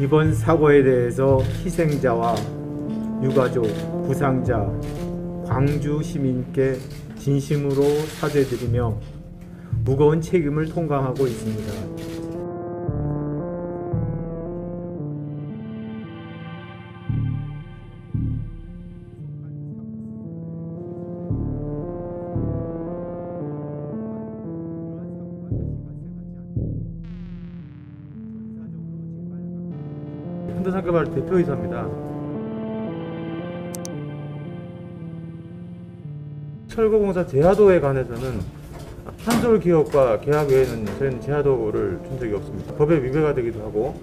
이번 사고에 대해서 희생자와 유가족, 부상자, 광주 시민께 진심으로 사죄드리며 무거운 책임을 통감하고 있습니다. 현대산개발 대표이사입니다. 철거공사 제하도에 관해서는 한솔 기업과 계약 외에는 저희는 제하도를 준 적이 없습니다. 법에 위배가 되기도 하고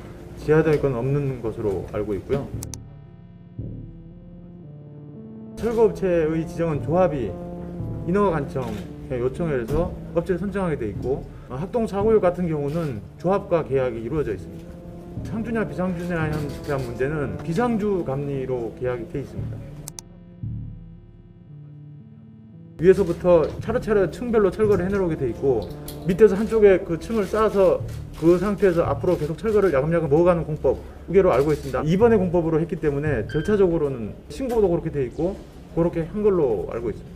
제하도의 건 없는 것으로 알고 있고요. 철거업체의 지정은 조합이 인허가 관청에 요청을 해서 업체를 선정하게 돼 있고 어, 학동사고역 같은 경우는 조합과 계약이 이루어져 있습니다. 상주냐 비상주냐에 대한 문제는 비상주 감리로 계약이 돼 있습니다. 위에서부터 차례차례 층별로 철거를 해내려게 돼 있고 밑에서 한쪽에 그 층을 쌓아서 그 상태에서 앞으로 계속 철거를 야금야금 먹어가는 공법 우계로 알고 있습니다. 이번에 공법으로 했기 때문에 절차적으로는 신고도 그렇게 돼 있고 그렇게 한 걸로 알고 있습니다.